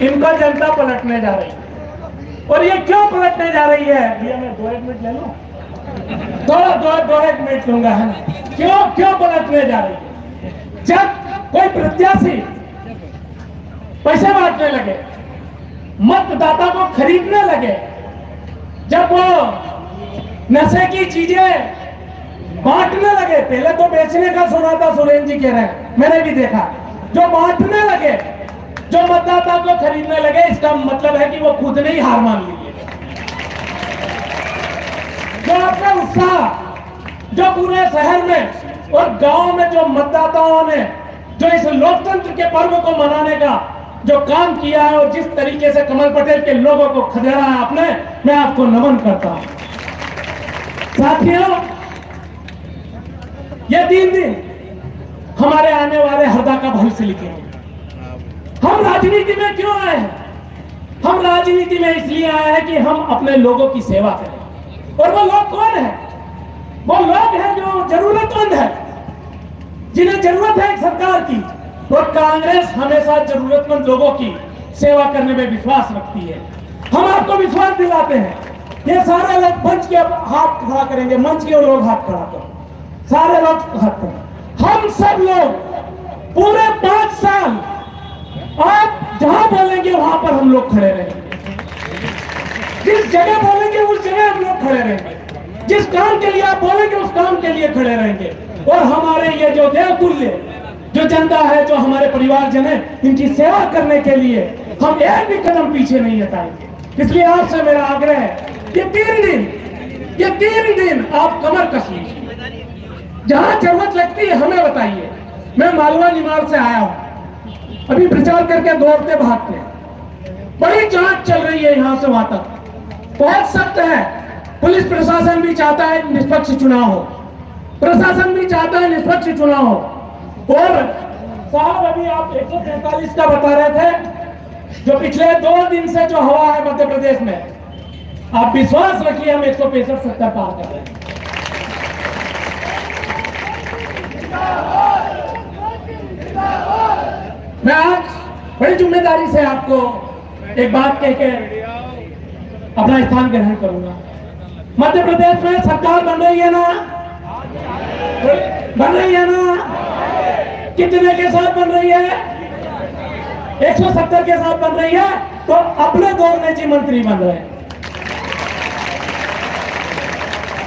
इनको जनता पलटने जा रही है। और ये क्यों पलटने जा रही है? भैया, मैं दो एक मिनट ले लूँ? थोड़ा दो दो एक मिनट लूँगा, है क्यों क्यों पलटने जा रही है? जब कोई प्रत्याशी पैसे बांटने लगे, मतदाता को खरीदने लगे, जब वो नशे की चीज़ें बांटने लगे, पहले तो बेचने का सुना था सुरेंद्र जी कह रहे हैं, मैंने भी देखा, जो बांटने लगे जो मतदाता को खरीदने लगे, इसका मतलब है कि वो खुद ने ही हार मान लिए जो अपना उत्साह, जो पूरे शहर में और गाँव में जो मतदाताओं ने, जो इस लोकतंत्र के पर्व को मनाने का जो काम किया है और जिस तरीके से कमल पटेल के लोगों को खदेड़ा है आपने, मैं आपको नमन करता हूँ। साथियों, ये तीन दिन हमारे आने वाले हरदा का भविष्य लिखेंगे। हम राजनीति में क्यों आए हैं? हम राजनीति में इसलिए आए हैं कि हम अपने लोगों की सेवा करें। और वो लोग कौन है? वो लोग हैं जो जरूरतमंद है, जिन्हें ज़रूरत है एक सरकार की। और कांग्रेस हमेशा जरूरतमंद लोगों की सेवा करने में विश्वास रखती है। हम आपको विश्वास दिलाते हैं। ये सारे लोग मंच के हाथ खड़ा करेंगे, मंच के लोग हाथ खड़ा करो। सारे लोग हाथ खड़ा। हम सब लोग पूरे पाँच साल आप जहाँ बोलेंगे, वहाँ पर हम लोग खड़े रहेंगे। जिस जगह बोलेंगे, उस जगह हम लोग खड़े रहेंगे। जिस काम के लिए आप बोलेंगे, उस काम के लिए खड़े रहेंगे। और हमारे ये जो देवतुल्य, जो जनता है, जो हमारे परिवारजन है, इनकी सेवा करने के लिए हम एक भी कदम पीछे नहीं हटाएँगे। इसलिए आपसे मेरा आग्रह है ये तीन दिन ये तीन दिन आप कमर कस लीजिए। जहाँ ज़रूरत लगती है, हमें बताइए। मैं मालवा निमाल से आया हूँ। अभी प्रचार करके दौड़ते भागते बड़ी जाँच चल रही है यहाँ से वहाँ तक। बहुत सख्त है। पुलिस प्रशासन भी चाहता है निष्पक्ष चुनाव हो। प्रशासन भी चाहता है निष्पक्ष चुनाव हो। और साहब, अभी आप 145 का बता रहे थे जो पिछले दो दिन से जो हवा है मध्य प्रदेश में। आप विश्वास रखिए, हम एक सौ पैंसठ सत्तर पार कर रहे हैं। मैं आज बड़ी ज़िम्मेदारी से आपको एक बात कह के अपना स्थान ग्रहण करूँगा। मध्य प्रदेश में सरकार बन रही है ना? बन रही है ना? कितने के साथ बन रही है? 170 के साथ बन रही है तो अपने दौर में जी मंत्री बन रहे हैं।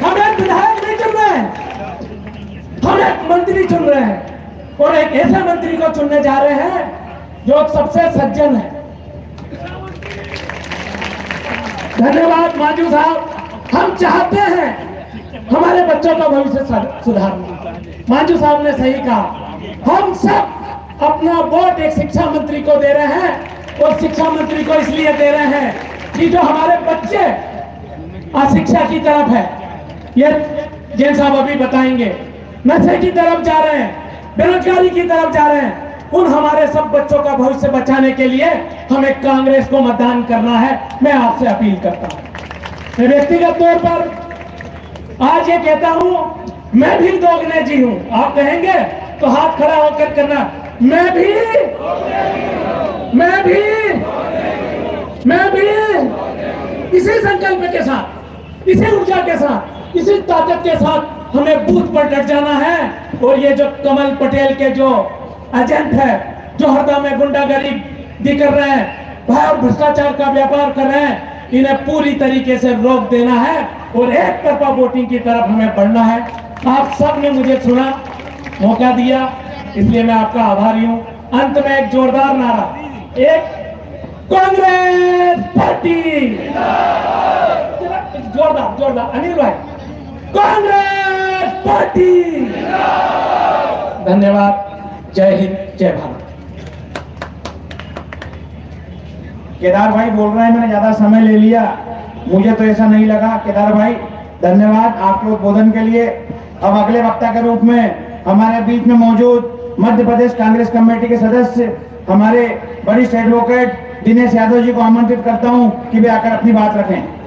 हम एक विधायक नहीं चुन रहे हैं। हम एक मंत्री चुन रहे हैं। और एक ऐसे मंत्री को चुनने जा रहे हैं जो सबसे सज्जन है। धन्यवाद माजू साहब। हम चाहते हैं हमारे बच्चों का भविष्य सुधारना। मांझू साहब ने सही कहा। हम सब अपना वोट एक शिक्षा मंत्री को दे रहे हैं और शिक्षा मंत्री को इसलिए दे रहे हैं कि जो हमारे बच्चे अशिक्षा की तरफ़ है। ये जैन साहब अभी बताएँगे। नशे की तरफ़ जा रहे हैं। बेरोजगारी की तरफ़ जा रहे हैं। उन हमारे सब बच्चों का भविष्य बचाने के लिए हमें कांग्रेस को मतदान करना है। मैं आपसे अपील करता हूँ। व्यक्तिगत तौर पर आज ये कहता हूँ, मैं भी दोगने जी हूँ। आप कहेंगे तो हाथ खड़ा होकर करना। मैं भी मैं भी मैं भी, इसी संकल्प के साथ, इसी ऊर्जा के साथ, इसी ताकत के साथ हमें बूथ पर डट जाना है। और ये जो कमल पटेल के जो एजेंट है, जो हरदा में गुंडागर्दी कर रहे हैं और भ्रष्टाचार का व्यापार कर रहे हैं, इन्हें पूरी तरीके से रोक देना है और एक तरफा वोटिंग की तरफ़ हमें बढ़ना है। आप सबने मुझे सुना, मौका दिया, इसलिए मैं आपका आभारी हूँ। अंत में एक जोरदार नारा। एक कांग्रेस पार्टी। जोरदार जोरदार। अनिल भाई, कांग्रेस! पार्टी। धन्यवाद। जय हिंद, जय भारत। केदार भाई बोल रहे हैं, मैंने ज़्यादा समय ले लिया। मुझे तो ऐसा नहीं लगा। केदार भाई, धन्यवाद आपके उद्बोधन के लिए। अब अगले वक्ता के रूप में हमारे बीच में मौजूद मध्य प्रदेश कांग्रेस कमेटी के सदस्य, हमारे वरिष्ठ एडवोकेट दिनेश यादव जी को आमंत्रित करता हूँ कि वे आकर अपनी बात रखें।